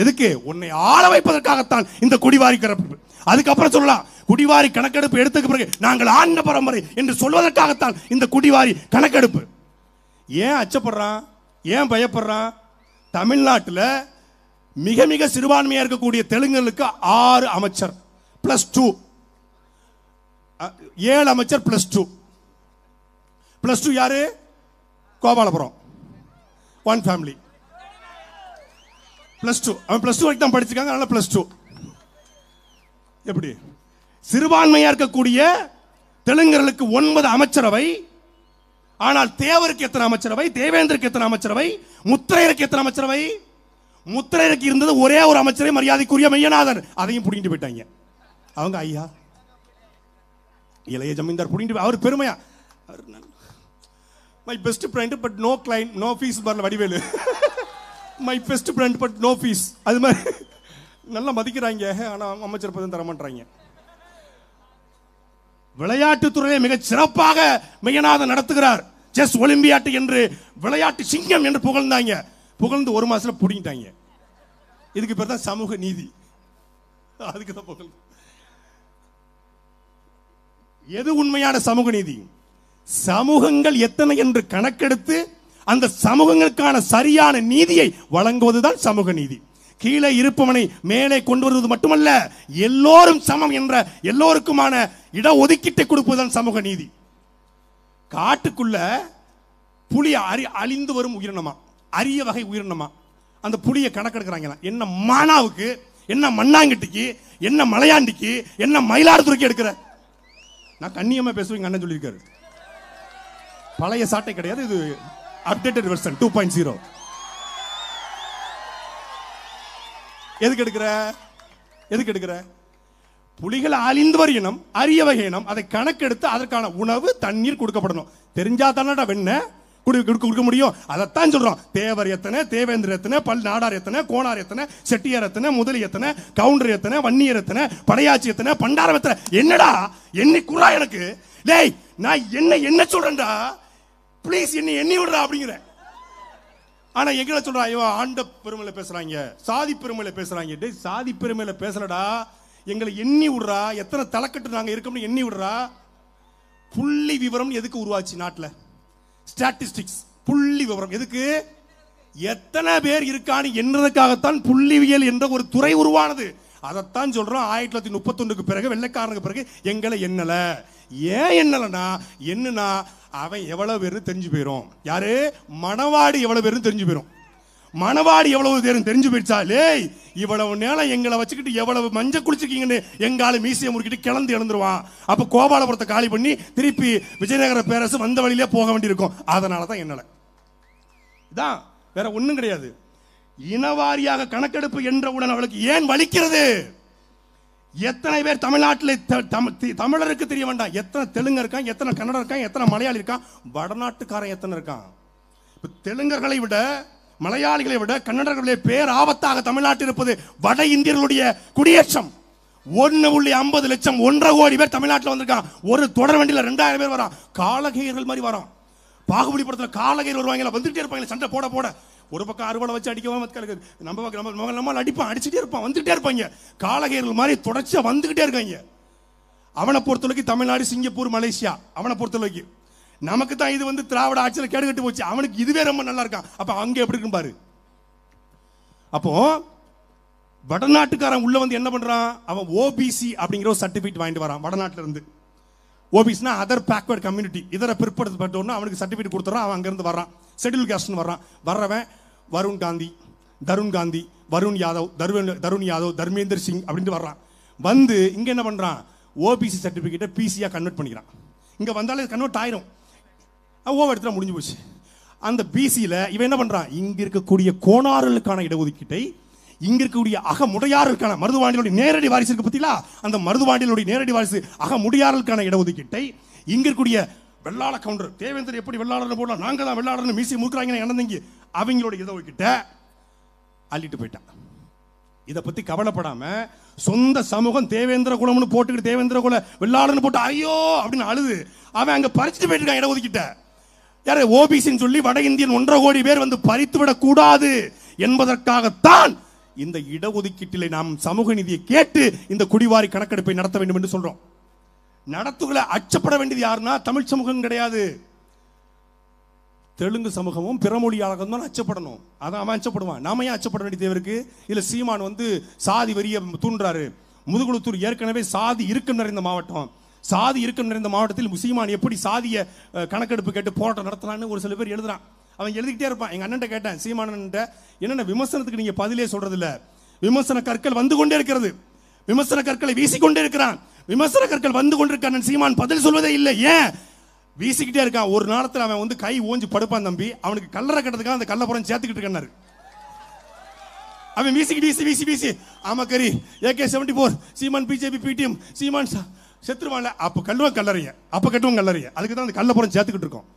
எதுக்கு? உன்னை ஆள வைப்பதற்காகத்தான் இந்த குடிவாரி கணக்கெடுப்பு அதுக்கப்புறம் சொல்லலாம் குடிவாரி கணக்கெடுப்பு எடுத்துக்க பிறகு நாங்கள் ஆண்ட பரம்பரை என்று சொல்வதற்காகத்தான் இந்த குடிவாரி கணக்கெடுப்பு. ஏன் அச்சப்படுறான்? ஏன் பயப்படுறான்? தமிழ்நாட்டில் மிக மிக சிறுபான்மையாக இருக்கக்கூடிய தெலுங்குகளுக்கு ஆறு அமைச்சர் பிளஸ் டூ ஏழு அமைச்சர் பிளஸ் டூ பிளஸ் டூ யாரு? Gopalapuram. One family plus two அவன் பிளஸ் டூ வரைக்கும் தான் படிச்சிருக்காங்க அதனால பிளஸ் டூ எப்படி? சிறுபான்மையா இருக்கக்கூடிய தெலுங்கர்களுக்கு ஒன்பது அமைச்சரவை ஆனால் தேவருக்கு எத்தனை அமைச்சரவை? தேவேந்திரக்கு எத்தனை அமைச்சரவை? முத்திரையருக்கு எத்தனை அமைச்சரவை? முத்திரையருக்கு இருந்தது ஒரே ஒரு அமைச்சரை மரியாதைக்குரிய மையநாதன் அதையும் பிடிங்கிட்டு போயிட்டாங்க. அவங்க ஐயா. இளைய ஜமீன்தார் பிடிங்கிட்டு போய்- அவர் பெருமையா my best friend but no client no fees வரல Vadivelu. My best friend but no fees அது மாதிரி நல்லா மதிக்கிறாங்க ஆனா அமைச்சர் பதவி தரமாட்டாங்க விளையாட்டுத்துறையை மிக சிறப்பாக மெய்யநாதன் நடத்துகிறார். செஸ் ஒலிம்பியாட்டு என்று விளையாட்டு சிங்கம் என்று புகழ்ந்தாங்க. புகழ்ந்து ஒரு மாசத்துல பிடிங்கிட்டாங்க. இதுக்கு பேர் தான் சமூக நீதி. அதுக்கு தான் புகழ். எது உண்மையான சமூக நீதி? சமூகங்கள் எத்தனை என்று கணக்கெடுத்து அந்த சமூகங்களுக்கான சரியான நீதியை வழங்குவதுதான் சமூக நீதி. கீழே இருப்பவனை மேலே கொண்டு வருவது மட்டுமல்ல எல்லோரும் சமம் என்ற எல்லோருக்குமான இட ஒதுக்கீட்டை கொடுப்பதுதான் சமூக நீதி. காட்டுக்குள்ள புலி அறி அழிந்து வரும் உயிரினமா? அரிய வகை உயிரினமா? அந்த புலியை கணக்கெடுக்கிறாங்க என்ன மானாவுக்கு என்ன மண்ணாங்கிட்டிக்கு என்ன மலையாண்டிக்கு என்ன மயிலாடுதுறைக்கு எடுக்கிற? நான் கண்ணியமா பேசுவேன் அண்ணன் சொல்லியிருக்காரு. பழைய சாட்டை கிடையாது இது updated version two point zero எதுக்கு எடுக்கிற? எதுக்கு எடுக்கிற? புலிகள் அழிந்து இனம் அரிய வகை இனம் அதை கணக்கெடுத்து அதற்கான உணவு தண்ணீர் கொடுக்கப்படணும். தெரிஞ்சா தானடா வெண்ண கொடுக்க கொடுக்க கொடுக்க முடியும். அதைத்தான் சொல்றோம். தேவர் எத்தனை தேவேந்திர எத்தனை பல் நாடார் எத்தனை கோணார் எத்தனை செட்டியார் எத்தனை முதலி எத்தனை கவுண்டர் எத்தனை வன்னியர் எத்தனை படையாச்சி எத்தனை பண்டாரம் எத்தனை. என்னடா? என்னை குறா எனக்கு? டேய் நான் என்ன என்ன சொல்றேன்டா? ப்ளீஸ் என்னை எண்ணி விடுறா அப்படிங்கிற. ஆனா எங்களை சொல்றா இவன் ஆண்ட பெருமையில பேசுறாங்க சாதி பெருமையில பேசுறாங்க. சாதி பெருமையில பேசலடா. எங்களை எண்ணி விடுறா. எத்தனை தலைக்கட்டு நாங்க இருக்கோம்னு எண்ணி விடுறா. புள்ளி விவரம் எதுக்கு உருவாச்சு நாட்டில்? ஸ்டாட்டிஸ்டிக்ஸ் புள்ளி விவரம். எதுக்கு? எத்தனை பேர் இருக்கான்னு எண்ணுறதுக்காகத்தான் புள்ளிவியல் என்ற ஒரு துறை உருவானது. அதைத்தான் சொல்றோம் ஆயிரத்தி தொள்ளாயிரத்தி முப்பத்தொன்றுக்கு பிறகு வெள்ளைக்காரனுக்கு பிறகு எங்களை என்னல ஏன் என்னலன்னா என்னன்னா அவன் எவ்வளவு பேர்னு தெரிஞ்சு போயிடும் யாரு? மணவாடி எவ்வளவு பேர்னு தெரிஞ்சு போயிடும் மணவாடி எவ்வளவு பேரும் தெரிஞ்சு போயிடுச்சாலே இவ்வளவு நேரம் எங்களை வச்சுக்கிட்டு எவ்வளவு மஞ்சள் குளிச்சிருக்கீங்கன்னு எங்கால மீசையை முறுக்கிட்டு கிளந்து எழுந்துருவான். அப்ப கோபாலபுரத்தை காலி பண்ணி திருப்பி விஜயநகர பேரரசு வந்த வழியிலே போக வேண்டியிருக்கும். அதனால தான் என்னால இதான் வேற ஒன்றும் கிடையாது. இனவாரியாக கணக்கெடுப்பு என்றவுடன் அவளுக்கு ஏன் வலிக்கிறது? எத்தனை பேர் தமிழ்நாட்டில் த- தமிழருக்கு தெரிய வேண்டாம். எத்தனை தெலுங்கு இருக்கான் எத்தனை கன்னடம் இருக்கான் எத்தனை மலையாளி இருக்கான் வடநாட்டுக்காரன் எத்தனை இருக்கான்? இப்போ தெலுங்கர்களை விட மலையாளிகளை விட கன்னடர்களுடைய பேர் ஆபத்தாக தமிழ்நாட்டில் இருப்பது வட இந்தியர்களுடைய குடியேற்றம். ஒன்று புள்ளி ஐம்பது லட்சம் ஒன்றரை கோடி பேர் தமிழ்நாட்டில் வந்திருக்கான். ஒரு தொடர் வண்டியில் ரெண்டாயிரம் பேர் வரான். காலகையர்கள் மாதிரி வரான். பாகுபலி படத்தில் காலகையர் வருவாங்களா வந்துட்டே இருப்பாங்க சண்டை போட போட. ஒரு பக்கம் அறுவடை வச்சு அடிக்கவும் மக்களுக்கு நம்ம நம்ம நம்ம நம்ம அடிப்பான் அடிச்சுட்டே இருப்பான் வந்துகிட்டே இருப்பாங்க. காலகையர்கள் மாதிரி தொடர்ச்சியாக வந்துகிட்டே இருக்காங்க. அவனை பொறுத்தளவுக்கு தமிழ்நாடு சிங்கப்பூர் மலேசியா அவனை பொறுத்தளவுக்கு நமக்கு தான் இது வந்து திராவிட ஆட்சியில் கேடுகட்டு போச்சு. அவனுக்கு இதுவே ரொம்ப நல்லா இருக்கான். அப்போ அங்கே எப்படி இருக்கும் பாரு. அப்போ வடநாட்டுக்காரன் உள்ள வந்து என்ன பண்றான்? அவன் ஓபிசி அப்படிங்கிற ஒரு சர்டிபிகேட் வாங்கிட்டு வரான் வடநாட்டுல இருந்து ஓபிசினா அதர் பேக்வர்ட் கம்யூனிட்டி இதர பிற்படுத்தப்பட்டோன்னு அவனுக்கு சர்டிபிகேட் கொடுத்துறான் அவன் அங்கிருந்து வரான் ஷெட்யூல் காஸ்ட்னு வர்றான். வர்றவன் வருண் காந்தி தருண் காந்தி வருண் யாதவ் தருண் தருண் யாதவ் தர்மேந்தர் சிங் அப்படின்ட்டு வர்றான். வந்து இங்கே என்ன பண்ணுறான் ஓபிசி சர்டிஃபிகேட்டை பிசியாக கன்வெர்ட் பண்ணிக்கிறான். இங்கே வந்தாலே கன்வெர்ட் ஆயிரும். ஓவர் எடுத்துட்டா முடிஞ்சு போச்சு. அந்த பிசியில் இவன் என்ன பண்ணுறான் இங்கே இருக்கக்கூடிய கோணாறுகளுக்கான இடஒதுக்கீட்டை இங்க இருக்கக்கூடிய அகமுடையாறுக்கான மருதுவாண்டியனுடைய நேரடி வாரிசு இருக்கு பத்திலா அந்த மருதுவாண்டிகளுடைய நேரடி வாரிசு அகமுடையாறுக்கான இடஒதுக்கீட்டை இங்க இருக்கக்கூடிய வெள்ளாள கவுண்டர் தேவேந்தர் எப்படி வெள்ளாளர்னு போடலாம்? நாங்கள் தான் வெள்ளாளர்னு மீசி முறுக்குறாங்கன்னு இணந்தீங்க. அவங்களோட இடஒதுக்கீட்ட அள்ளிட்டு போயிட்டான். இதை பற்றி கவலைப்படாம சொந்த சமூகம் தேவேந்திர குலம்னு போட்டுக்கிட்டு தேவேந்திர குல வெள்ளாளர்னு போட்டு ஐயோ அப்படின்னு அழுது. அவன் அங்கே பறிச்சுட்டு போயிட்டு இடஒதுக்கிட்ட யாரு? ஓபிசின்னு சொல்லி வட இந்தியன் ஒன்றரை கோடி பேர் வந்து பறித்து விடக்கூடாது என்பதற்காகத்தான் இந்த இடஒதுக்கீட்டிலே நாம் சமூக நீதியை கேட்டு இந்த குடிவாரி கணக்கெடுப்பை நடத்த வேண்டும் என்று சொல்றோம். நடத்துகளை அச்சப்பட வேண்டியது யாருன்னா தமிழ் சமூகம் கிடையாது. தெலுங்கு சமூகமும் பிறமொழியாளர்கள் தான் அச்சப்படணும். அதான் அவன் அச்சப்படுவான். நாம ஏன் அச்சப்பட வேண்டிய தேவருக்கு இல்லை சீமான் வந்து சாதி வரிய தூண்டுறாரு. முதுகுளத்தூர் ஏற்கனவே சாதி இருக்கம் நிறைந்த மாவட்டம். சாதி இருக்கம் நிறைந்த மாவட்டத்தில் சீமான் எப்படி சாதிய கணக்கெடுப்பு கேட்டு போராட்டம் நடத்தலாம்னு ஒரு சில பேர் எழுதுறான். அவன் எழுதிக்கிட்டே இருப்பான். எங்க அண்ணன் கேட்டேன் சீமானன்ட்ட என்னென்ன விமர்சனத்துக்கு நீங்க பதிலே சொல்றது இல்லை விமர்சன கற்கள் வந்து கொண்டே இருக்கிறது. விமர்சன கற்களை வீசிக்கொண்டே இருக்கிறான். விமர்சன கற்கள் வந்து கொண்டிருக்கான் சீமான். பதில் சொல்வதே இல்லை. ஏன்? வீசிக்கிட்டே இருக்கான். ஒரு நேரத்தில் அவன் வந்து கை ஓஞ்சி படுப்பான் தம்பி. அவனுக்கு கல்லறை கட்டுறதுக்காக அந்த கல்லப்புறம் சேர்த்துக்கிட்டு இருக்காரு அவன் வீசிக்கிட்டு வீசி வீசி வீசி. ஆமா கரி AK seventy four Seeman BJP பிடிஎம். Seeman செத்துருவான்ல. அப்போ கல்லுவன் கல்லறைய. அப்போ கட்டுவன் கல்லறைய. அதுக்கு தான் அந்த கல்லப்புறம் சேர்த்துக்கிட்டு இருக்கோம்.